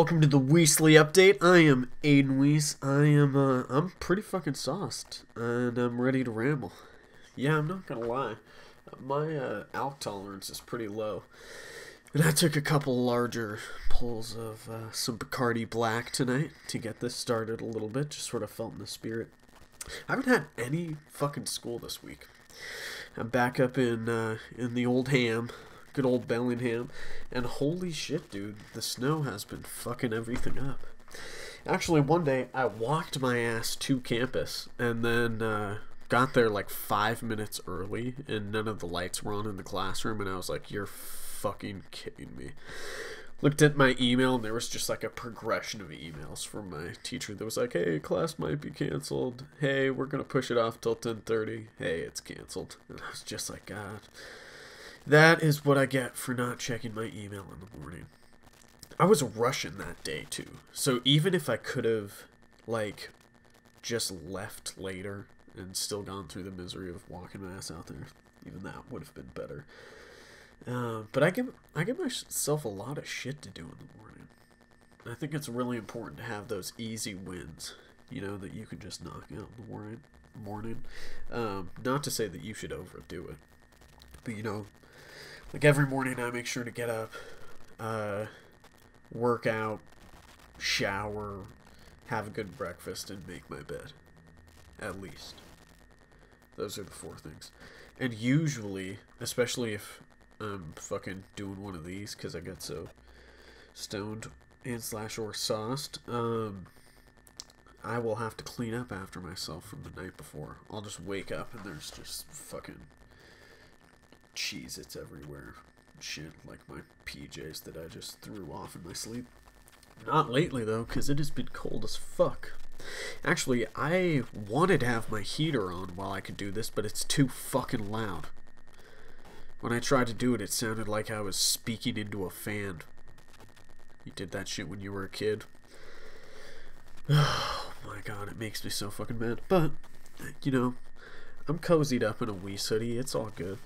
Welcome to the Wiessly update. I am Aidan Wiess. I am uh I'm pretty fucking sauced and I'm ready to ramble. Yeah, I'm not gonna lie. My uh alk tolerance is pretty low. And I took a couple larger pulls of uh, some Bacardi Black tonight to get this started a little bit. Just sort of felt in the spirit. I haven't had any fucking school this week. I'm back up in uh, in the old ham, good old Bellingham, and holy shit, dude, the snow has been fucking everything up. Actually, one day I walked my ass to campus and then uh, got there like five minutes early, and none of the lights were on in the classroom, and I was like, "You're fucking kidding me." Looked at my email, and there was just like a progression of emails from my teacher that was like, "Hey, class might be canceled. Hey, we're gonna push it off till 10:30. Hey, it's canceled." And I was just like, "God." That is what I get for not checking my email in the morning. I was rushing that day too. So even if I could have like just left later and still gone through the misery of walking my ass out there, even that would have been better. Uh, but I give I give myself a lot of shit to do in the morning. I think it's really important to have those easy wins, you know, that you can just knock out in the morning. Morning, um, not to say that you should overdo it, but you know, like every morning I make sure to get up, uh, work out, shower, have a good breakfast, and make my bed. At least. Those are the four things. And usually, especially if I'm fucking doing one of these because I get so stoned and slash or sauced, um, I will have to clean up after myself from the night before. I'll just wake up and there's just fucking cheese it's everywhere. Shit, like my PJs that I just threw off in my sleep. Not lately though, because it has been cold as fuck. Actually, I wanted to have my heater on while I could do this, but it's too fucking loud. When I tried to do it, it sounded like I was speaking into a fan. You did that shit when you were a kid. Oh my god, it makes me so fucking mad. But, you know, I'm cozied up in a wee hoodie. It's all good.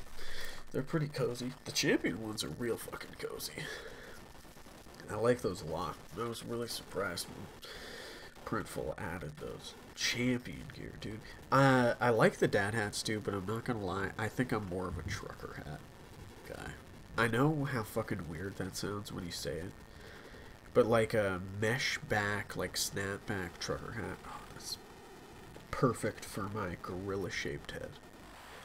They're pretty cozy. The champion ones are real fucking cozy. I like those a lot. I was really surprised when Printful added those. Champion gear, dude. Uh, I like the dad hats too, but I'm not gonna lie. I think I'm more of a trucker hat guy. I know how fucking weird that sounds when you say it. But like a mesh back, like snapback trucker hat, oh, that's perfect for my gorilla shaped head.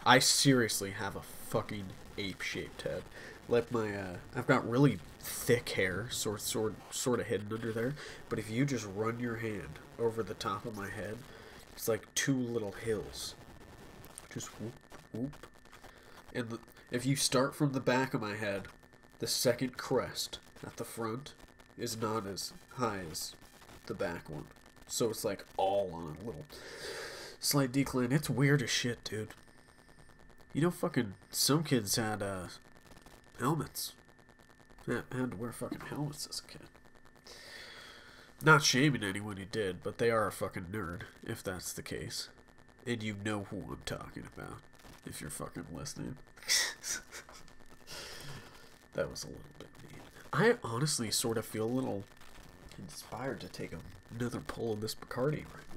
I seriously have a fucking ape shaped head. Like my, uh, I've got really thick hair, sort, sort, sort of hidden under there. But if you just run your hand over the top of my head, it's like two little hills. Just whoop, whoop. And the, if you start from the back of my head, the second crest at the front is not as high as the back one. So it's like all on a little slight decline. It's weird as shit, dude. You know, fucking some kids had uh, helmets. Yeah, had to wear fucking helmets as a kid. Not shaming anyone who did, but they are a fucking nerd, if that's the case. And you know who I'm talking about, if you're fucking listening. that was a little bit mean. I honestly sort of feel a little inspired to take another pull of this Bacardi right.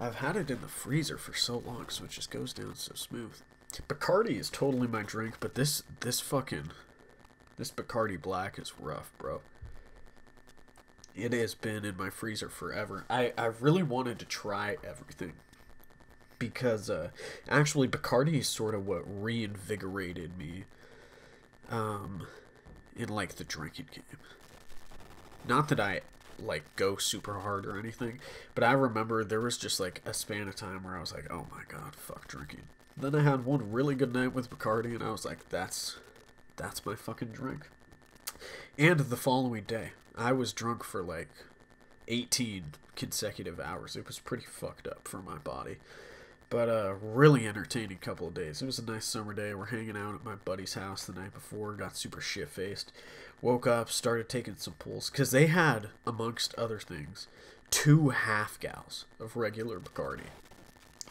I've had it in the freezer for so long, so it just goes down so smooth. Bacardi is totally my drink, but this this fucking this Bacardi Black is rough, bro. It has been in my freezer forever. I I really wanted to try everything because uh, actually Bacardi is sort of what reinvigorated me um, in like the drinking game. Not that I like go super hard or anything, but I remember there was just like a span of time where I was like, oh my god, fuck drinking. Then I had one really good night with Bacardi, and I was like, that's that's my fucking drink. And the following day, I was drunk for like 18 consecutive hours. It was pretty fucked up for my body. But uh really entertaining couple of days. It was a nice summer day. We're hanging out at my buddy's house the night before, got super shit faced. Woke up, started taking some pulls. Cause they had, amongst other things, two half gals of regular Bacardi.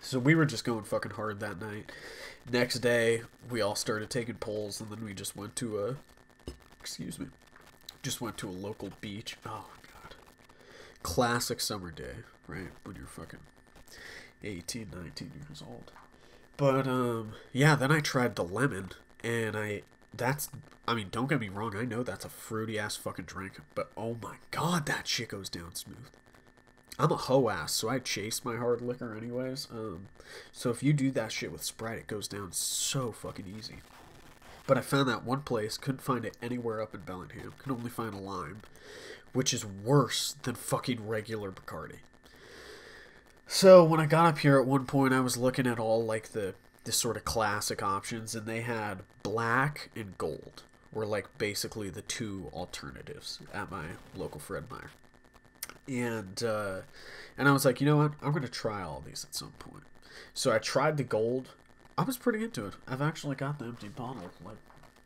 So we were just going fucking hard that night. Next day, we all started taking pulls, and then we just went to a excuse me. Just went to a local beach. Oh god. Classic summer day, right? When you're fucking 18, 19 years old. But um yeah, then I tried the lemon and I that's I mean, don't get me wrong, I know that's a fruity ass fucking drink, but oh my god, that shit goes down smooth. I'm a hoe ass, so I chase my hard liquor anyways. Um, so if you do that shit with Sprite, it goes down so fucking easy. But I found that one place, couldn't find it anywhere up in Bellingham. Could only find a lime, which is worse than fucking regular Bacardi. So when I got up here at one point, I was looking at all like the the sort of classic options, and they had black and gold were like basically the two alternatives at my local Fred Meyer and uh, and I was like, you know what? I'm gonna try all these at some point. So I tried the gold. I was pretty into it. I've actually got the empty bottle like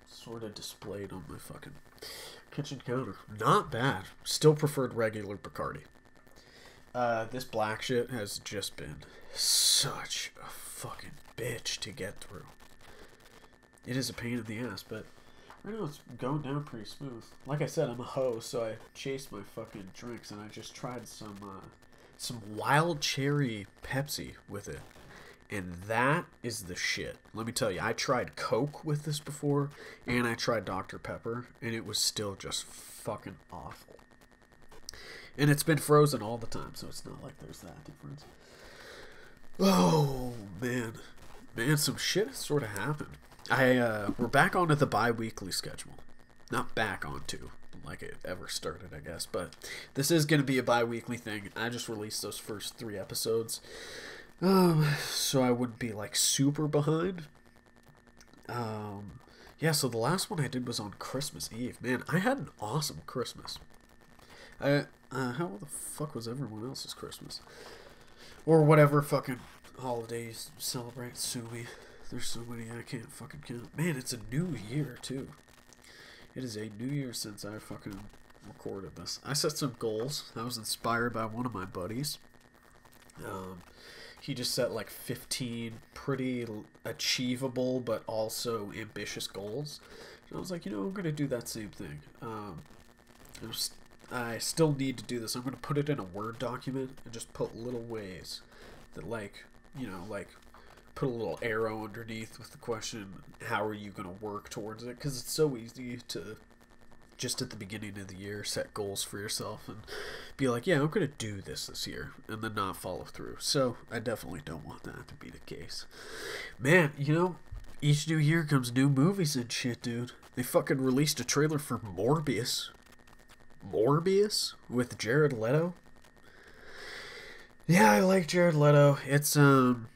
sort of displayed on my fucking kitchen counter. Not bad. Still preferred regular Bacardi. Uh, this black shit has just been such a bitch to get through. It is a pain in the ass, but Right now it's going down pretty smooth. Like I said, I'm a hoe, so I chased my fucking drinks and I just tried some uh, some wild cherry Pepsi with it. And that is the shit. Let me tell you, I tried Coke with this before, and I tried Dr. Pepper, and it was still just fucking awful. And it's been frozen all the time, so it's not like there's that difference. Oh, man. Man, some shit has sort of happened. I uh, we're back onto the bi-weekly schedule. Not back onto like it ever started, I guess, but this is going to be a bi-weekly thing. I just released those first 3 episodes. Um so I wouldn't be like super behind. Um yeah, so the last one I did was on Christmas Eve. Man, I had an awesome Christmas. I uh, how the fuck was everyone else's Christmas? Or whatever fucking holidays celebrate, sue me. There's so many I can't fucking count. Man, it's a new year too. It is a new year since I fucking recorded this. I set some goals. I was inspired by one of my buddies. Um, he just set like 15 pretty achievable but also ambitious goals. And I was like, you know, I'm going to do that same thing. Um, I still need to do this. I'm going to put it in a Word document and just put little ways that, like, you know, like put a little arrow underneath with the question, how are you going to work towards it? Because it's so easy to just at the beginning of the year set goals for yourself and be like, yeah, I'm going to do this this year and then not follow through. So I definitely don't want that to be the case. Man, you know, each new year comes new movies and shit, dude. They fucking released a trailer for Morbius. Morbius with Jared Leto. Yeah, I like Jared Leto. It's um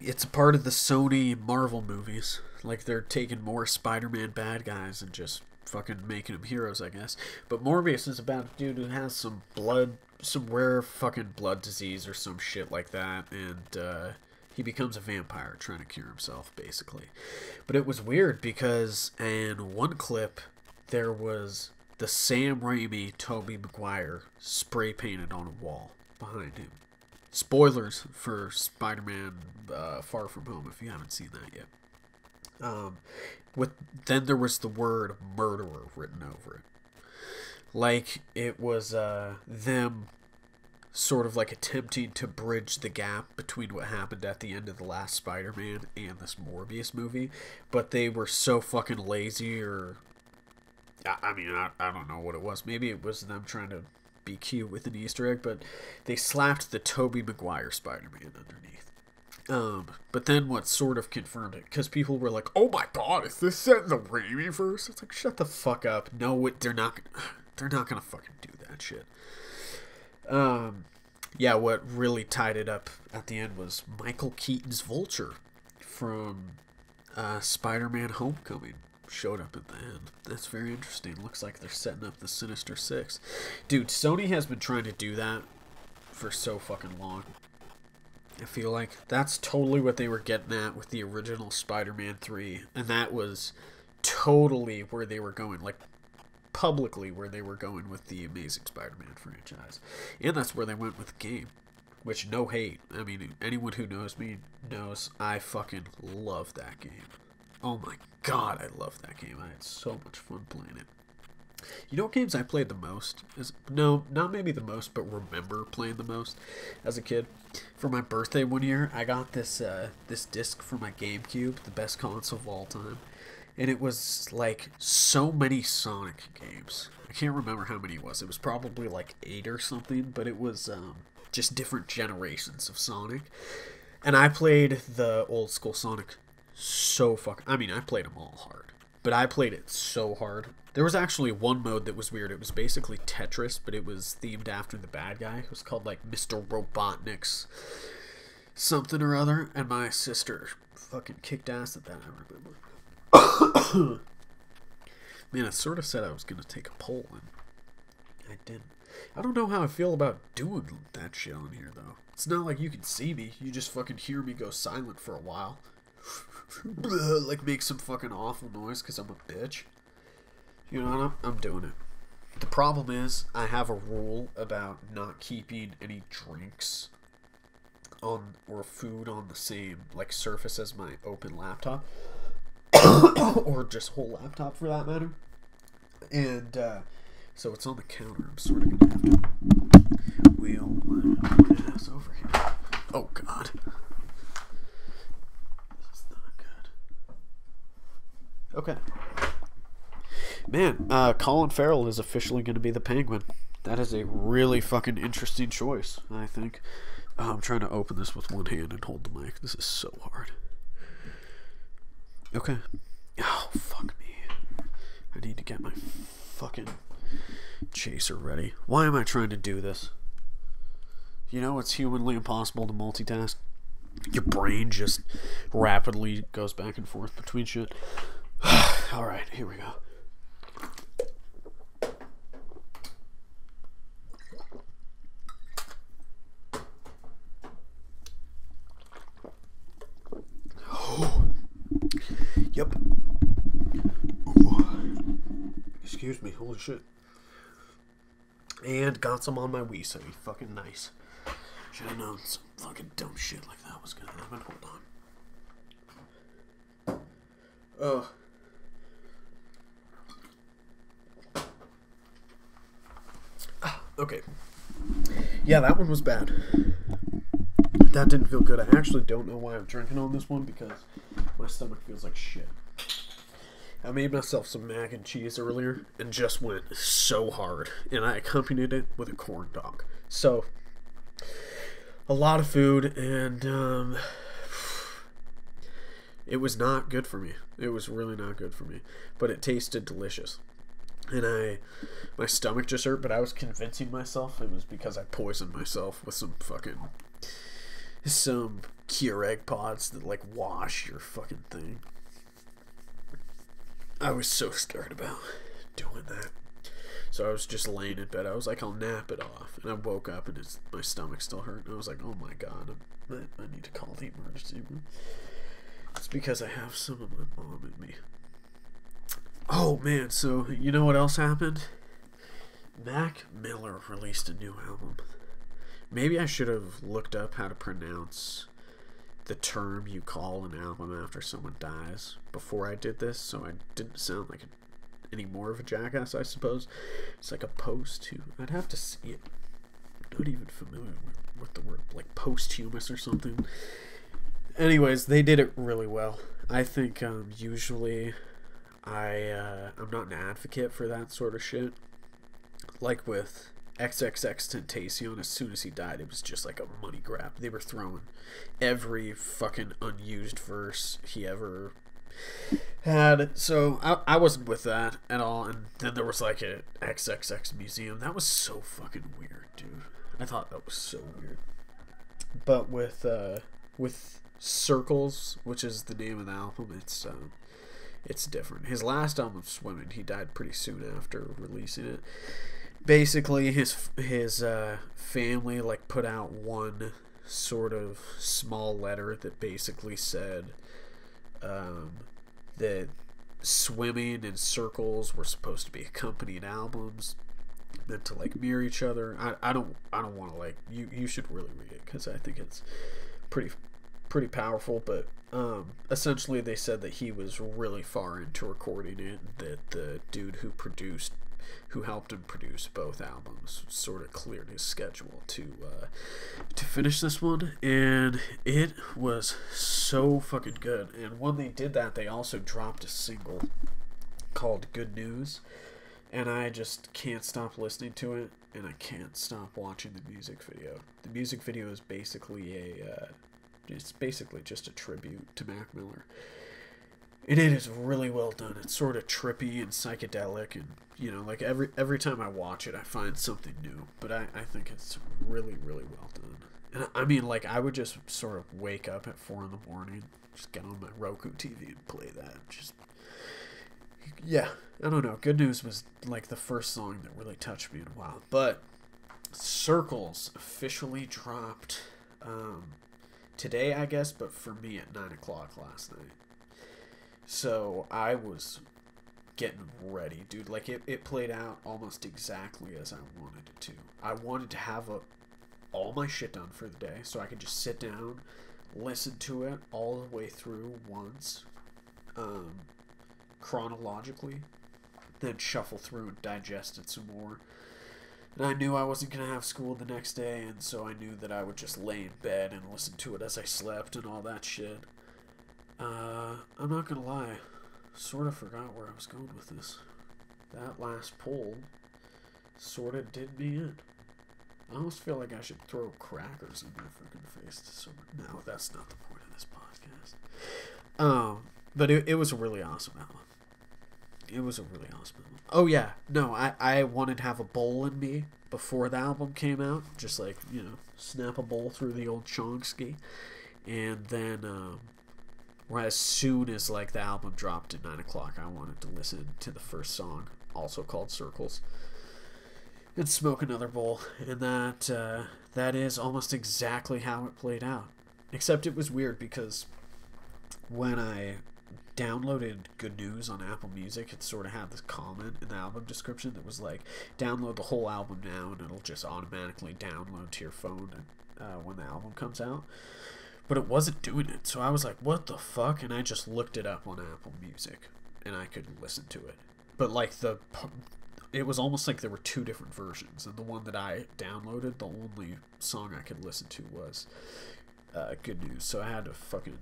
it's a part of the Sony Marvel movies. Like they're taking more Spider-Man bad guys and just fucking making them heroes, I guess. But Morbius is about a dude who has some blood, some rare fucking blood disease or some shit like that, and uh, he becomes a vampire trying to cure himself, basically. But it was weird because in one clip there was the Sam Raimi Tobey Maguire spray painted on a wall behind him spoilers for Spider-Man uh, Far From Home if you haven't seen that yet. Um, with then there was the word murderer written over it, like it was uh, them sort of like attempting to bridge the gap between what happened at the end of the last Spider-Man and this Morbius movie, but they were so fucking lazy or I mean, I, I don't know what it was. Maybe it was them trying to cute with an Easter egg, but they slapped the Tobey Maguire Spider-Man underneath. Um, but then what sort of confirmed it? Because people were like, "Oh my God, is this set in the Raimi verse?" It's like, shut the fuck up. No, it, they're not. They're not gonna fucking do that shit. Um, yeah. What really tied it up at the end was Michael Keaton's Vulture from uh, Spider-Man: Homecoming showed up at the end. That's very interesting. Looks like they're setting up the Sinister Six. Dude, Sony has been trying to do that for so fucking long. I feel like that's totally what they were getting at with the original Spider-Man 3. And that was totally where they were going. Like, publicly where they were going with the Amazing Spider-Man franchise. And that's where they went with the game. Which, no hate. I mean, anyone who knows me knows I fucking love that game. Oh my god, I love that game. I had so much fun playing it. You know what games I played the most? Is no, not maybe the most, but remember playing the most as a kid. For my birthday one year, I got this uh, this disc for my GameCube, the best console of all time, and it was like so many Sonic games. I can't remember how many it was. It was probably like eight or something, but it was um, just different generations of Sonic. And I played the old school Sonic so fucking. I mean, I played them all hard, but I played it so hard. There was actually one mode that was weird. It was basically Tetris, but it was themed after the bad guy. It was called like Mr. Robotnik's something or other, and my sister fucking kicked ass at that. I remember. Man, I sort of said I was gonna take a poll, and I didn't. I don't know how I feel about doing that shit on here, though. It's not like you can see me. You just fucking hear me go silent for a while. like make some fucking awful noise because I'm a bitch. You know, I'm, I'm doing it. The problem is, I have a rule about not keeping any drinks on or food on the same like surface as my open laptop, or just whole laptop for that matter. And uh, so it's on the counter. I'm sort of gonna have to wheel my ass over here. Oh God. This is not good. Okay. Man, uh, Colin Farrell is officially going to be the Penguin. That is a really fucking interesting choice, I think. Oh, I'm trying to open this with one hand and hold the mic. This is so hard. Okay. Oh, fuck me. I need to get my fucking chaser ready. Why am I trying to do this? You know, it's humanly impossible to multitask. Your brain just rapidly goes back and forth between shit. Alright, here we go. Excuse me, holy shit. And got some on my Wii, so fucking nice. Should have known some fucking dumb shit like that was gonna happen. Hold on. Oh. Okay. Yeah, that one was bad. That didn't feel good. I actually don't know why I'm drinking on this one because my stomach feels like shit. I made myself some mac and cheese earlier and just went so hard, and I accompanied it with a corn dog. So, a lot of food, and um, it was not good for me. It was really not good for me, but it tasted delicious. And I, my stomach just hurt, but I was convincing myself it was because I poisoned myself with some fucking, some Keurig pods that like wash your fucking thing. I was so scared about doing that. So I was just laying in bed. I was like, I'll nap it off. And I woke up and it's, my stomach still hurt. And I was like, oh my god, i I need to call the emergency room. It's because I have some of my mom in me. Oh man, so you know what else happened? Mac Miller released a new album. Maybe I should have looked up how to pronounce the term you call an album after someone dies before I did this, so I didn't sound like a, any more of a jackass, I suppose. It's like a post to. I'd have to see it. I'm not even familiar with, the word like posthumous or something. Anyways, they did it really well. I think um, usually I uh, I'm not an advocate for that sort of shit. Like with XXXTentacion, as soon as he died, it was just like a money grab. They were throwing every fucking unused verse he ever had. So I, I wasn't with that at all. And then there was like a XXX museum. That was so fucking weird, dude. I thought that was so weird. But with uh, with Circles, which is the name of the album, it's um, it's different. His last album, Swimming, he died pretty soon after releasing it basically his his uh, family like put out one sort of small letter that basically said um, that swimming in circles were supposed to be accompanied albums meant to like mirror each other I, I don't i don't want to like you you should really read it because i think it's pretty pretty powerful, but um, essentially they said that he was really far into recording it. That the dude who produced, who helped him produce both albums, sort of cleared his schedule to uh, to finish this one, and it was so fucking good. And when they did that, they also dropped a single called "Good News." and I just can't stop listening to it, and I can't stop watching the music video. The music video is basically a, uh, it's basically just a tribute to Mac Miller, and it is really well done. It's sort of trippy and psychedelic, and you know, like every every time I watch it, I find something new. But I I think it's really really well done. And I mean, like I would just sort of wake up at four in the morning, just get on my Roku TV and play that, just yeah, I don't know. Good News was like the first song that really touched me in a while. But Circles officially dropped um, today, I guess, but for me at 9 o'clock last night. So I was getting ready, dude. Like it, it played out almost exactly as I wanted it to. I wanted to have a, all my shit done for the day so I could just sit down, listen to it all the way through once. Um, chronologically, then shuffle through and digest it some more. And I knew I wasn't going to have school the next day, and so I knew that I would just lay in bed and listen to it as I slept and all that shit. Uh, I'm not to lie, sort of forgot where I was going with this. That last poll sort of did me in. I almost feel like I should throw crackers in my fucking face. So, no, that's not the point of this podcast. Um, but it, it was a really awesome album it was a really awesome album. Oh yeah, no, I I wanted to have a bowl in me before the album came out, just like you know, snap a bowl through the old Chomsky, and then um, as soon as like the album dropped at nine o'clock, I wanted to listen to the first song, also called Circles, and smoke another bowl, and that uh, that is almost exactly how it played out, except it was weird because when I downloaded Good News on Apple Music, it sort of had this comment in the album description that was like, download the whole album now and it'll just automatically download to your phone uh, when the album comes out. But it wasn't doing it, so I was like, what the fuck? And I just looked it up on Apple Music and I could listen to it. But like the. It was almost like there were two different versions, and the one that I downloaded, the only song I could listen to was uh, Good News. So I had to fucking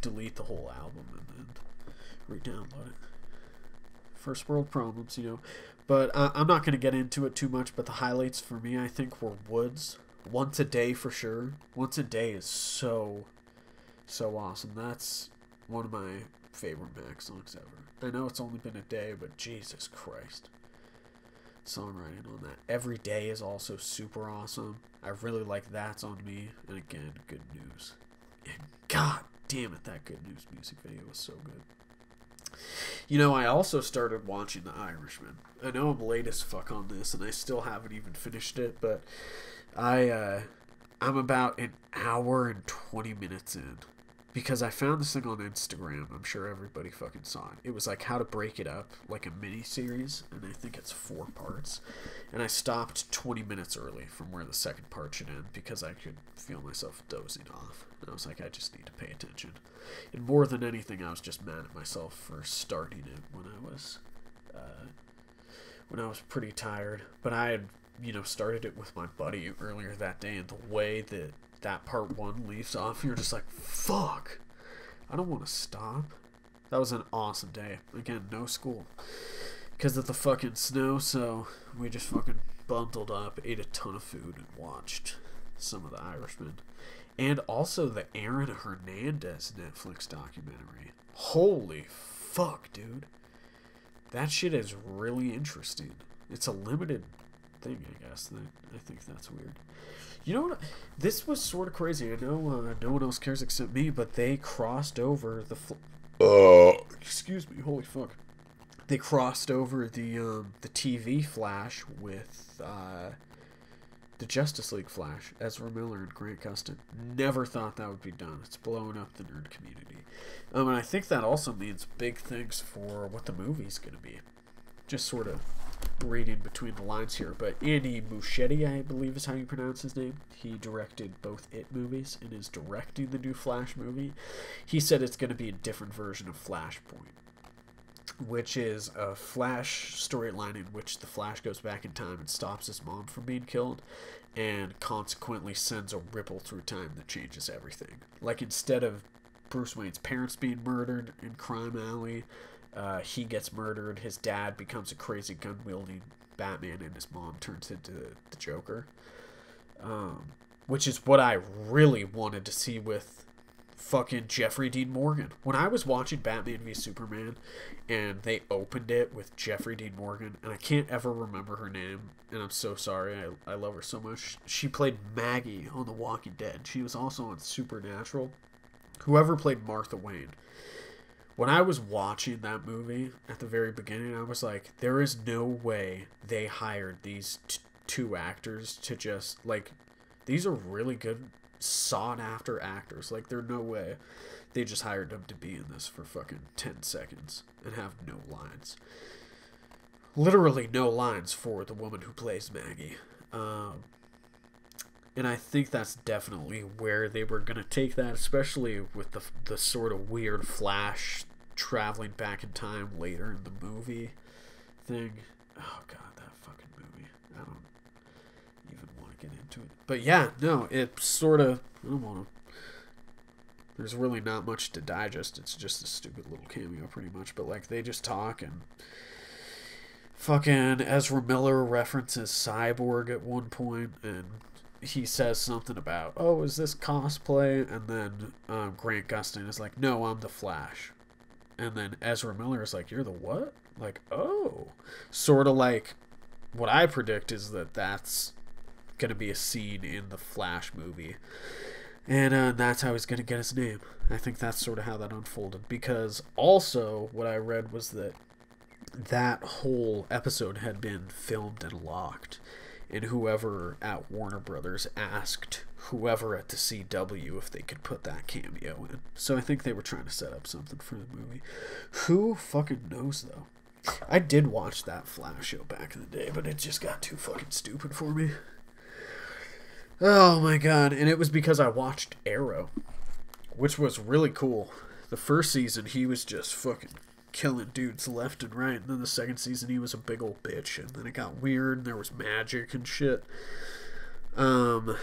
delete the whole album and then re-download it. First world problems, you know. But uh, I'm not going to get into it too much. But the highlights for me, I think, were Woods. Once a day for sure. Once a day is so, so awesome. That's one of my favorite Mac songs ever. I know it's only been a day, but Jesus Christ. Songwriting on that. Every day is also super awesome. I really like That's on Me. And again, good news. And God damn it, that good news music video was so good. You know, I also started watching The Irishman. I know I'm late as fuck on this, and I still haven't even finished it, but I uh, I'm about an hour and twenty minutes in because I found this thing on Instagram. I'm sure everybody fucking saw it. It was like how to break it up, like a mini series, and I think it's four parts. And I stopped 20 minutes early from where the second part should end because I could feel myself dozing off. And I was like, I just need to pay attention. And more than anything, I was just mad at myself for starting it when I was, uh, when I was pretty tired. But I had, you know, started it with my buddy earlier that day, and the way that that part one leaves off, you're just like, fuck, I don't want to stop. That was an awesome day. Again, no school because of the fucking snow, so we just fucking bundled up, ate a ton of food, and watched some of the Irishman. And also the Aaron Hernandez Netflix documentary. Holy fuck, dude. That shit is really interesting. It's a limited thing, I guess. I think that's weird. You know what? This was sort of crazy. I know uh, no one else cares except me, but they crossed over the. Fl- uh, excuse me. Holy fuck. They crossed over the um, the TV Flash with uh, the Justice League Flash, Ezra Miller and Grant Gustin. Never thought that would be done. It's blowing up the nerd community. Um, and I think that also means big things for what the movie's going to be. Just sort of reading between the lines here, but Andy Muschietti, I believe is how you pronounce his name. He directed both It movies and is directing the new Flash movie. He said it's going to be a different version of Flashpoint, which is a Flash storyline in which the Flash goes back in time and stops his mom from being killed, and consequently sends a ripple through time that changes everything. Like instead of Bruce Wayne's parents being murdered in Crime Alley uh, he gets murdered. His dad becomes a crazy gun wielding Batman, and his mom turns into the Joker. Um, which is what I really wanted to see with fucking Jeffrey Dean Morgan. When I was watching Batman v Superman, and they opened it with Jeffrey Dean Morgan, and I can't ever remember her name, and I'm so sorry. I, I love her so much. She played Maggie on The Walking Dead. She was also on Supernatural. Whoever played Martha Wayne when I was watching that movie at the very beginning, I was like, there is no way they hired these t- two actors to just like these are really good sought after actors. Like there's no way they just hired them to be in this for fucking 10 seconds and have no lines. Literally no lines for the woman who plays Maggie. Um, and I think that's definitely where they were going to take that, especially with the, the sort of weird Flash traveling back in time later in the movie thing. Oh, God, that fucking movie. I don't even want to get into it. But yeah, no, it sort of. I don't want to. There's really not much to digest. It's just a stupid little cameo, pretty much. But, like, they just talk and. Fucking Ezra Miller references Cyborg at one point, and he says something about, "Oh, is this cosplay?" And then um, Grant Gustin is like, "No, I'm the Flash." And then Ezra Miller is like, "You're the what?" Like, oh, sort of like what I predict is that that's gonna be a scene in the Flash movie, and uh, that's how he's gonna get his name. I think that's sort of how that unfolded. Because also, what I read was that that whole episode had been filmed and locked and whoever at Warner Brothers asked whoever at the CW if they could put that cameo in. So I think they were trying to set up something for the movie. Who fucking knows though? I did watch that Flash show back in the day, but it just got too fucking stupid for me. Oh my god, and it was because I watched Arrow, which was really cool. The first season he was just fucking killing dudes left and right. And then the second season, he was a big old bitch. And then it got weird, and there was magic and shit. Um,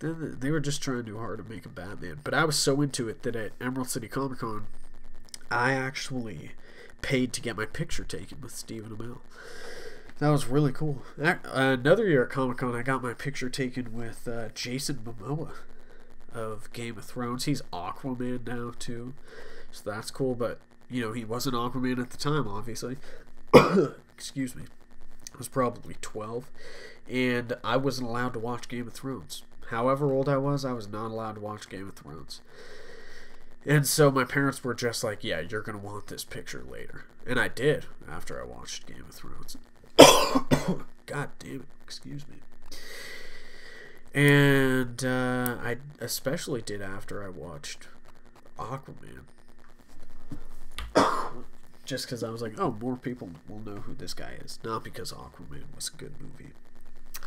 then they were just trying too hard to make a Batman. But I was so into it that at Emerald City Comic Con, I actually paid to get my picture taken with Stephen Amell. That was really cool. That, another year at Comic Con, I got my picture taken with uh, Jason Momoa of Game of Thrones. He's Aquaman now too, so that's cool. But you know, he wasn't Aquaman at the time, obviously. Excuse me. I was probably 12, and I wasn't allowed to watch Game of Thrones. However old I was, I was not allowed to watch Game of Thrones. And so my parents were just like, yeah, you're going to want this picture later. And I did after I watched Game of Thrones. God damn it. Excuse me. And uh, I especially did after I watched Aquaman just because I was like, oh, more people will know who this guy is, not because Aquaman was a good movie.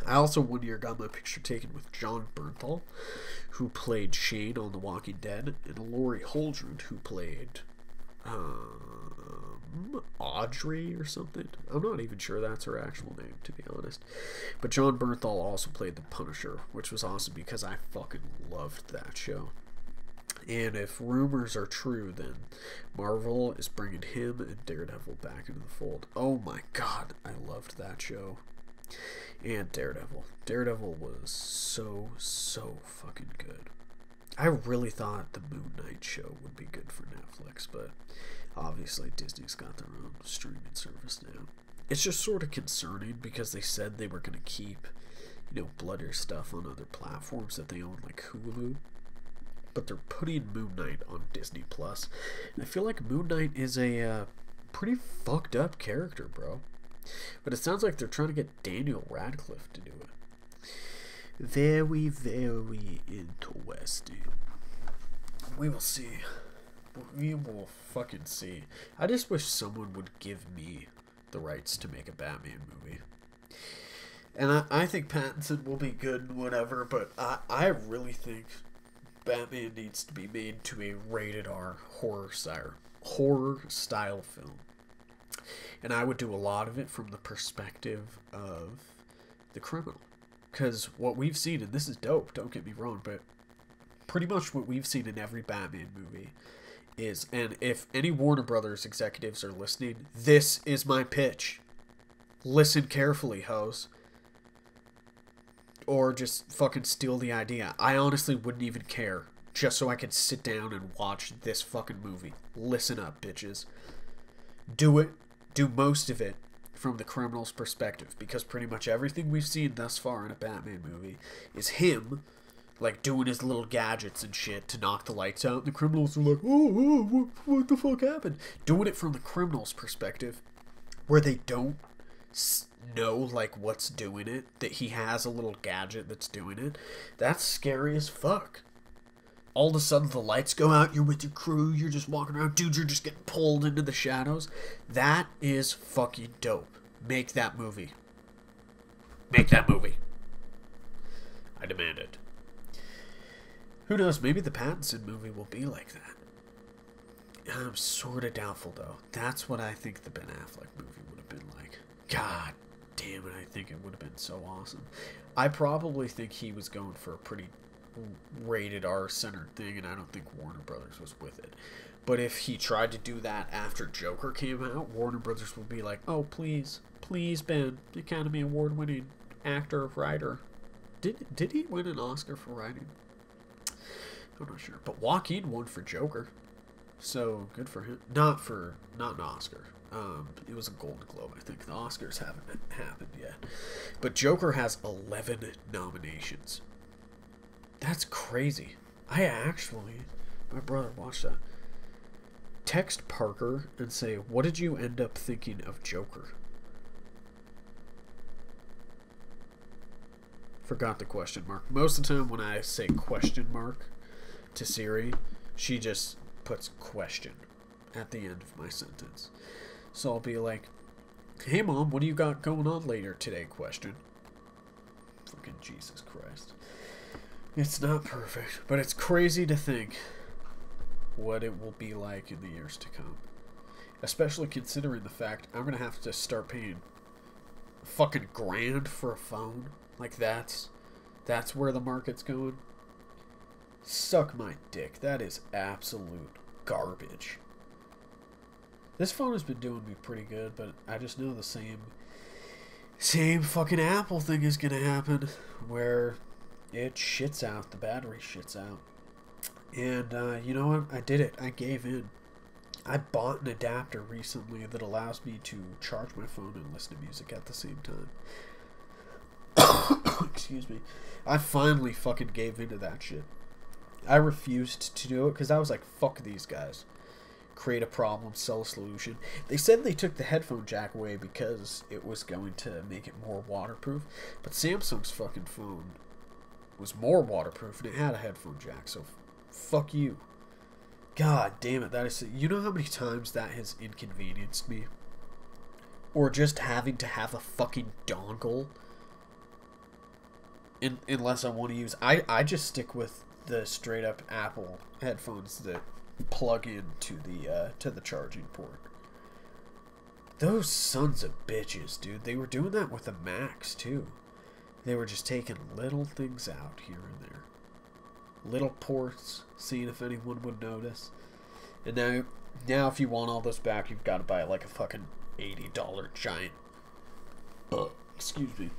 I also one year got my picture taken with Jon Bernthal, who played Shane on The Walking Dead, and Laurie Holden, who played um, Audrey or something. I'm not even sure that's her actual name, to be honest. But Jon Bernthal also played The Punisher, which was awesome because I fucking loved that show. And if rumors are true, then Marvel is bringing him and Daredevil back into the fold. Oh my god, I loved that show. And Daredevil. Daredevil was so, so fucking good. I really thought the Moon Knight show would be good for Netflix, but obviously Disney's got their own streaming service now. It's just sort of concerning because they said they were going to keep, you know, bloodier stuff on other platforms that they own, like Hulu but they're putting Moon Knight on Disney Plus. I feel like Moon Knight is a uh, pretty fucked up character, bro. But it sounds like they're trying to get Daniel Radcliffe to do it. Very, very interesting. We will see. We will fucking see. I just wish someone would give me the rights to make a Batman movie. And I, I think Pattinson will be good and whatever, but I, I really think Batman needs to be made to a rated R horror style horror style film. And I would do a lot of it from the perspective of the criminal. Because what we've seen, and this is dope, don't get me wrong, but pretty much what we've seen in every Batman movie is, and if any Warner Brothers executives are listening, this is my pitch. Listen carefully, hoes. Or just fucking steal the idea. I honestly wouldn't even care. Just so I could sit down and watch this fucking movie. Listen up, bitches. Do it. Do most of it from the criminal's perspective. Because pretty much everything we've seen thus far in a Batman movie is him like doing his little gadgets and shit to knock the lights out. The criminals are like, oh, oh what, what the fuck happened? Doing it from the criminal's perspective, where they don't know like what's doing it, that he has a little gadget that's doing it. That's scary as fuck. All of a sudden, the lights go out. You're with your crew. You're just walking around. Dude, you're just getting pulled into the shadows. That is fucking dope. Make that movie. Make that movie. I demand it. Who knows? Maybe the Pattinson movie will be like that. I'm sort of doubtful, though. That's what I think the Ben Affleck movie would have been like. God damn it, I think it would have been so awesome. I probably think he was going for a pretty rated R centered thing, and I don't think Warner Brothers was with it. But if he tried to do that after Joker came out, Warner Brothers would be like, "Oh, please, please, Ben, the Academy Award winning actor, writer. Did did he win an Oscar for writing? I'm not sure. But Joaquin won for Joker. So good for him. Not for not an Oscar. Um, it was a Golden Globe, I think. The Oscars haven't happened yet. But Joker has 11 nominations. That's crazy. I actually, my brother watched that. Text Parker and say, What did you end up thinking of Joker? Forgot the question mark. Most of the time, when I say question mark, to Siri, she just puts question at the end of my sentence. So I'll be like, hey mom, what do you got going on later today? Question. Fucking Jesus Christ. It's not perfect, but it's crazy to think what it will be like in the years to come. Especially considering the fact I'm gonna have to start paying fucking grand for a phone. Like that's that's where the market's going. Suck my dick. That is absolute garbage. This phone has been doing me pretty good, but I just know the same same fucking Apple thing is gonna happen where it shits out, the battery shits out. And uh, you know what? I did it. I gave in. I bought an adapter recently that allows me to charge my phone and listen to music at the same time. Excuse me. I finally fucking gave into that shit. I refused to do it because I was like, fuck these guys. Create a problem, sell a solution. They said they took the headphone jack away because it was going to make it more waterproof. But Samsung's fucking phone was more waterproof and it had a headphone jack, so fuck you. God damn it, that is. You know how many times that has inconvenienced me? Or just having to have a fucking dongle? In, unless I want to use. I, I just stick with the straight up Apple headphones that plug into the uh, to the charging port. Those sons of bitches, dude. They were doing that with the Macs too. They were just taking little things out here and there. Little ports, seeing if anyone would notice. And now now if you want all this back, you've got to buy like a fucking $80 giant uh, excuse me.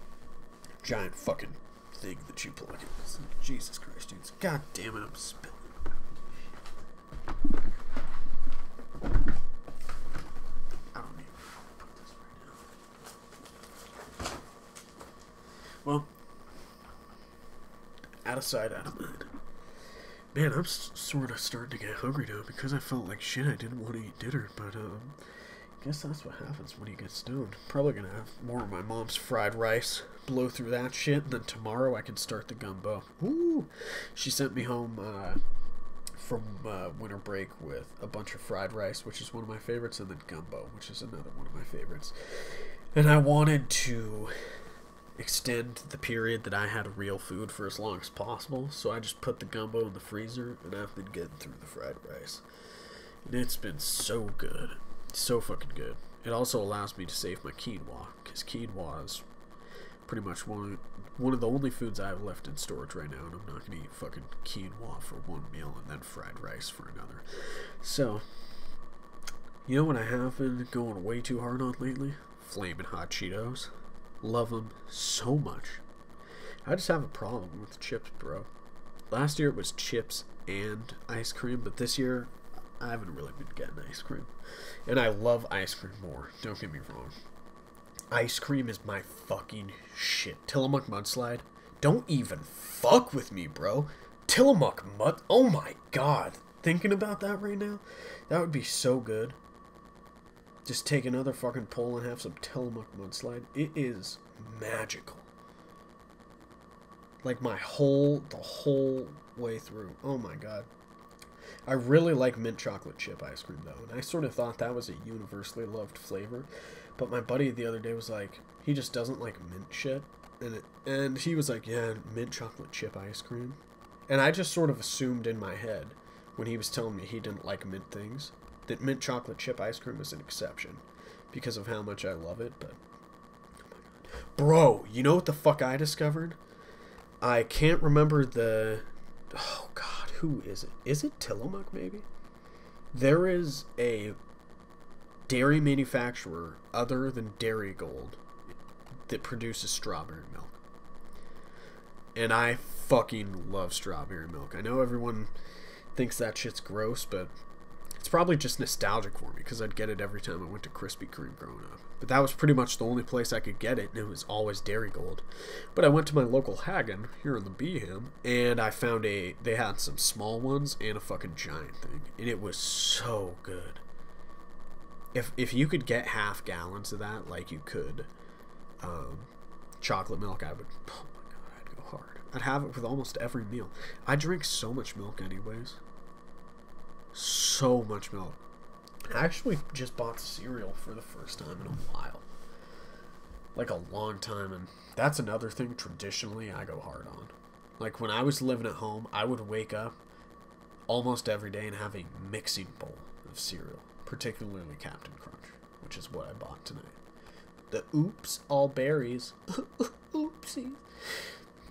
Giant fucking thing that you plug in. Jesus Christ, dudes. God damn it, I'm spilling. I don't need to put this right now. Well, out of sight, out of mind. Man, I'm sort of starting to get hungry now because I felt like shit. I didn't want to eat dinner, but um, guess that's what happens when you get stoned. Probably gonna have more of my mom's fried rice, blow through that shit, and then tomorrow I can start the gumbo. Ooh! She sent me home uh, from uh, winter break with a bunch of fried rice, which is one of my favorites, and then gumbo, which is another one of my favorites. And I wanted to extend the period that I had real food for as long as possible, so I just put the gumbo in the freezer, and I've been getting through the fried rice. And it's been so good. So fucking good. It also allows me to save my quinoa, because quinoa is pretty much one one of the only foods I have left in storage right now, and I'm not gonna eat fucking quinoa for one meal and then fried rice for another. So, you know what I have been going way too hard on lately? Flaming hot Cheetos. Love them so much. I just have a problem with chips, bro. Last year it was chips and ice cream, but this year I haven't really been getting ice cream. And I love ice cream more, don't get me wrong. Ice cream is my fucking shit. Tillamook mudslide. Don't even fuck with me, bro. Tillamook mud. Oh my god. Thinking about that right now, that would be so good. Just take another fucking pull and have some Tillamook mudslide. It is magical. Like my whole, the whole way through. Oh my god. I really like mint chocolate chip ice cream though, and I sort of thought that was a universally loved flavor. But my buddy the other day was like, he just doesn't like mint shit, and it, and he was like, yeah, mint chocolate chip ice cream, and I just sort of assumed in my head when he was telling me he didn't like mint things that mint chocolate chip ice cream was an exception because of how much I love it. But bro, you know what the fuck I discovered? I can't remember the. Oh God, who is it? Is it Tillamook? Maybe. There is a dairy manufacturer other than Darigold that produces strawberry milk. And I fucking love strawberry milk. I know everyone thinks that shit's gross, but it's probably just nostalgic for me because I'd get it every time I went to Krispy Kreme growing up. But that was pretty much the only place I could get it, and it was always Darigold. But I went to my local Haggen here in the Beeham, and I found a. They had some small ones and a fucking giant thing, and it was so good if if you could get half gallons of that, like you could, um, chocolate milk, I would. Oh my god, I'd go hard. I'd have it with almost every meal. I drink so much milk, anyways. So much milk. I actually just bought cereal for the first time in a while, like a long time, and that's another thing. Traditionally, I go hard on. Like when I was living at home, I would wake up almost every day and have a mixing bowl of cereal particularly Captain Crunch, which is what I bought tonight. The oops, all berries. Oopsie.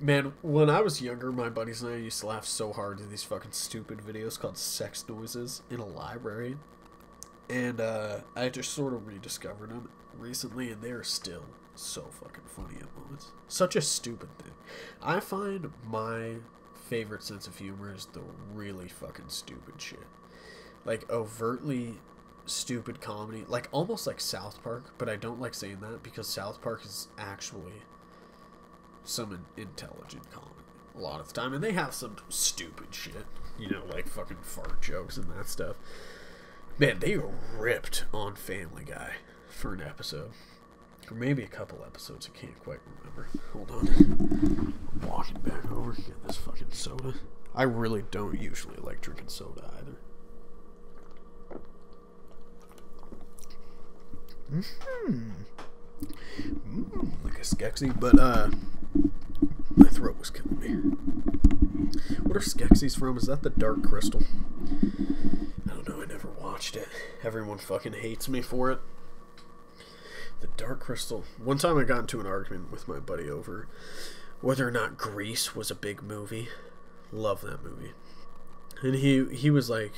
Man, when I was younger, my buddies and I used to laugh so hard at these fucking stupid videos called sex noises in a library. And uh, I just sort of rediscovered them recently, and they're still so fucking funny at moments. Such a stupid thing. I find my favorite sense of humor is the really fucking stupid shit. Like, overtly stupid comedy, like almost like South Park, but I don't like saying that because South Park is actually some intelligent comedy a lot of the time, and they have some stupid shit, you know, like fucking fart jokes and that stuff. Man, they ripped on Family Guy for an episode. Or maybe a couple episodes, I can't quite remember. Hold on. I'm walking back over, get this fucking soda. I really don't usually like drinking soda either. Mm-hmm. Mm, like a Skeksis, but uh, my throat was killing me. What are Skeksis from? Is that the Dark Crystal? I don't know. I never watched it. Everyone fucking hates me for it. The Dark Crystal. One time I got into an argument with my buddy over whether or not Grease was a big movie. Love that movie. And he he was like,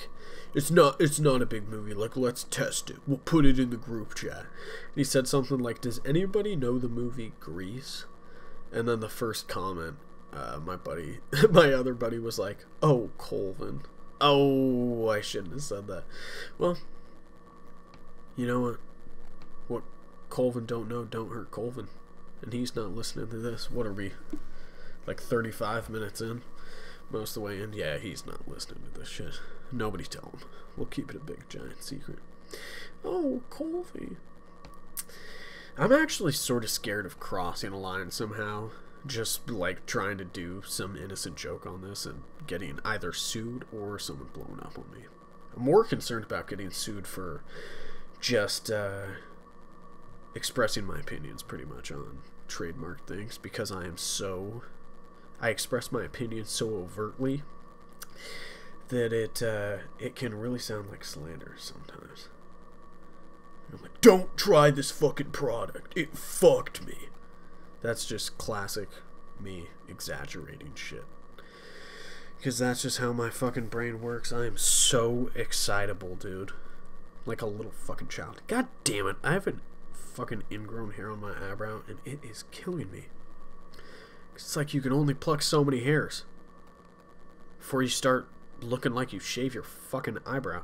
it's not it's not a big movie. Like let's test it. We'll put it in the group chat. And he said something like, "Does anybody know the movie Grease?" And then the first comment, uh, my buddy, my other buddy was like, "Oh, Colvin." Oh, I shouldn't have said that. Well, you know what? What Colvin don't know don't hurt Colvin, and he's not listening to this. What are we? Like 35 minutes in, most of the way in. Yeah, he's not listening to this shit. Nobody tell him. We'll keep it a big giant secret. Oh, Colby. I'm actually sort of scared of crossing a line somehow just like trying to do some innocent joke on this and getting either sued or someone blowing up on me. I'm more concerned about getting sued for just uh, expressing my opinions pretty much on trademark things because I am so. I express my opinions so overtly that it uh, it can really sound like slander sometimes. I'm like, don't try this fucking product. It fucked me. That's just classic me exaggerating shit. Because that's just how my fucking brain works. I am so excitable, dude. Like a little fucking child. God damn it. I have a fucking ingrown hair on my eyebrow, and it is killing me. It's like you can only pluck so many hairs before you start looking like you shave your fucking eyebrow.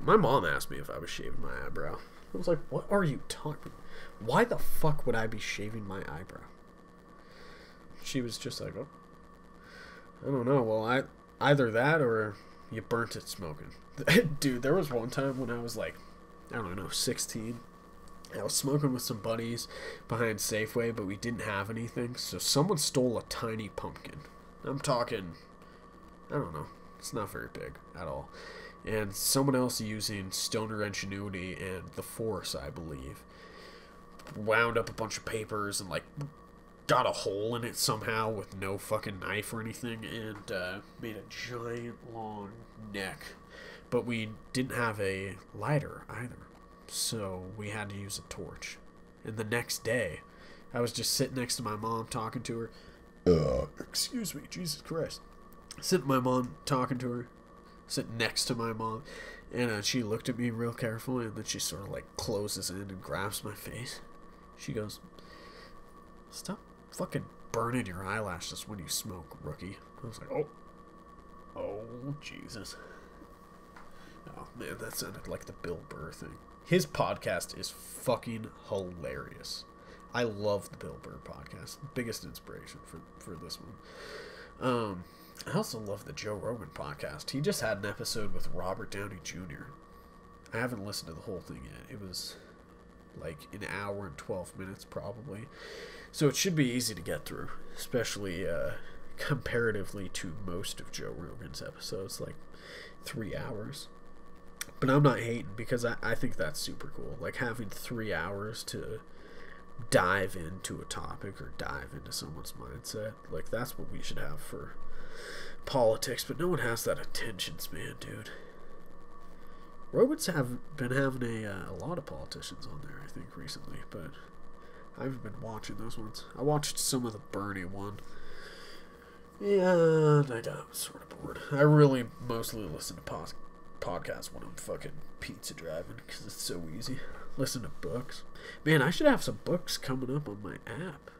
My mom asked me if I was shaving my eyebrow. I was like, what are you talking Why the fuck would I be shaving my eyebrow? She was just like, oh, I don't know. Well, I either that or you burnt it smoking. Dude, there was one time when I was like, I don't know, 16. I was smoking with some buddies behind Safeway, but we didn't have anything. So someone stole a tiny pumpkin. I'm talking, I don't know, it's not very big at all. And someone else using stoner ingenuity and the Force, I believe, wound up a bunch of papers and like got a hole in it somehow with no fucking knife or anything and uh, made a giant long neck. But we didn't have a lighter either. So we had to use a torch. And the next day, I was just sitting next to my mom talking to her. Uh, excuse me, Jesus Christ. Sitting my mom talking to her, sitting next to my mom, and uh, she looked at me real carefully, and then she sort of like closes in and grabs my face. She goes, "Stop fucking burning your eyelashes when you smoke, rookie." I was like, "Oh, oh Jesus." Oh man, that sounded like the Bill Burr thing. His podcast is fucking hilarious. I love the Bill Burr podcast. Biggest inspiration for for this one. Um, I also love the Joe Rogan podcast. He just had an episode with Robert Downey Jr. I haven't listened to the whole thing yet. It was like an hour and 12 minutes probably. So it should be easy to get through, especially uh, comparatively to most of Joe Rogan's episodes, like three hours. But I'm not hating because I, I think that's super cool. Like having three hours to dive into a topic or dive into someone's mindset. Like that's what we should have for politics, but no one has that attention span, dude. Robots have been having a, uh, a lot of politicians on there, I think, recently, but I haven't been watching those ones. I watched some of the Bernie one. Yeah, I got sort of bored. I really mostly listen to pos- podcasts when I'm fucking pizza driving because it's so easy. Listen to books. Man, I should have some books coming up on my app.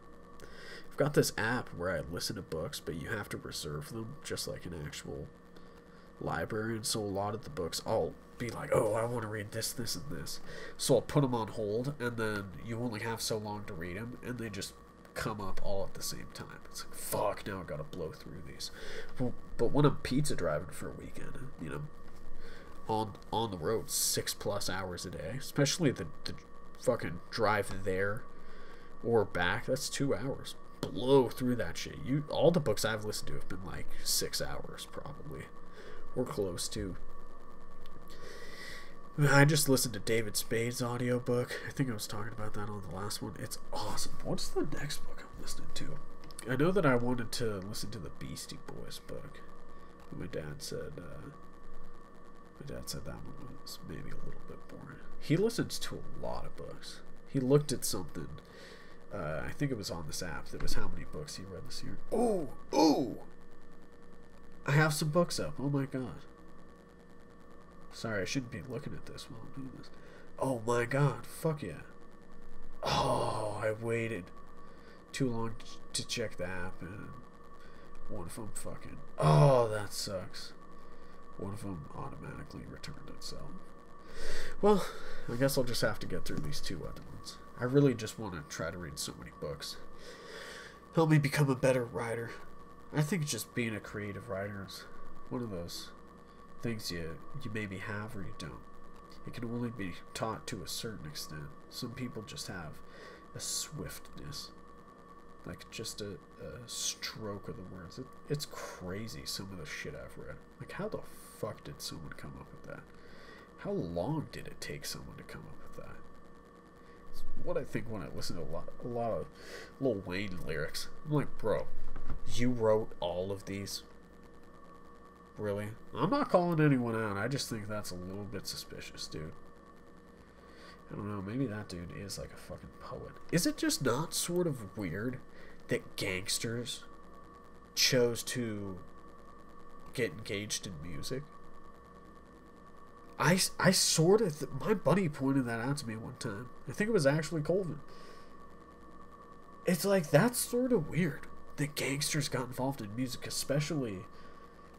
I've got this app where I listen to books, but you have to reserve them just like an actual library. And so a lot of the books, I'll be like, oh, I want to read this, this, and this. So I'll put them on hold, and then you only have so long to read them, and they just come up all at the same time. It's like, fuck, now I gotta blow through these. Well, but when I'm pizza driving for a weekend, you know, on on the road six plus hours a day, especially the, the fucking drive there or back, that's two hours. Blow through that shit. You all the books I've listened to have been like six hours probably. Or close to. I just listened to David Spade's audiobook. I think I was talking about that on the last one. It's awesome. What's the next book I'm listening to? I know that I wanted to listen to the Beastie Boys book. My dad said, uh, my dad said that one was maybe a little bit boring. He listens to a lot of books. He looked at something. Uh, I think it was on this app. That was how many books he read this year. Oh, oh! I have some books up. Oh my god. Sorry, I shouldn't be looking at this while I'm doing this. Oh my god, fuck yeah. Oh, I waited too long to check the app and one of them fucking. Oh, that sucks. One of them automatically returned itself. Well, I guess I'll just have to get through these two. I really just want to try to read so many books. Help me become a better writer. I think just being a creative writer is one of those things you you maybe have or you don't. It can only be taught to a certain extent. Some people just have a swiftness Like just a, a stroke of the words. It, it's crazy some of the shit I've read. Like how the fuck did someone come up with that? How long did it take someone to come up with that? It's what I think when I listen to a lot, a lot of Lil Wayne lyrics. I'm like, bro, you wrote all of these. Really? I'm not calling anyone out. I just think that's a little bit suspicious, dude. I don't know. Maybe that dude is like a fucking poet. Is it just not sort of weird that gangsters chose to get engaged in music? I, I sort of, th- my buddy pointed that out to me one time. I think it was actually Colvin. It's like, that's sort of weird that gangsters got involved in music, especially,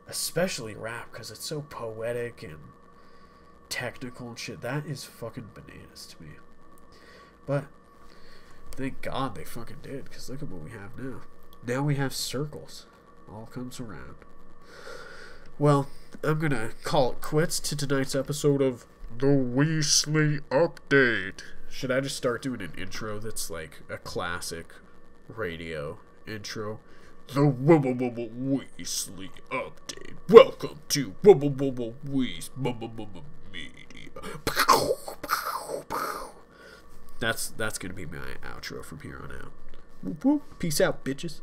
especially rap, because it's so poetic and technical and shit. That is fucking bananas to me. But, thank God they fucking did, because look at what we have now. Now we have circles. All comes around. Well, I'm gonna call it quits to tonight's episode of The Wiessly Update. Should I just start doing an intro that's like a classic radio intro? The Wiessly Update. Welcome to Wiessly Media. That's that's gonna be my outro from here on out. Peace out, bitches.